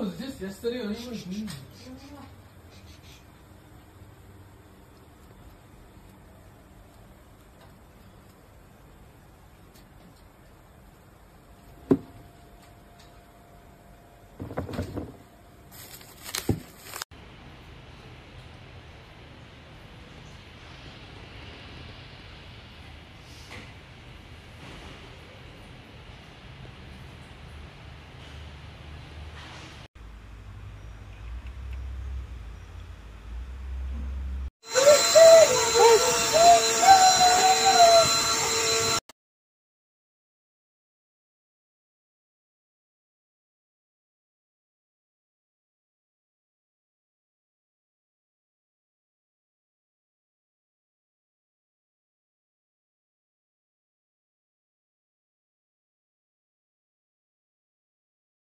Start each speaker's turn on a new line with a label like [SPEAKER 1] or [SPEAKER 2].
[SPEAKER 1] was just yesterday only.